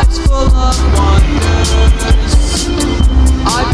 Life's full of wonders. I've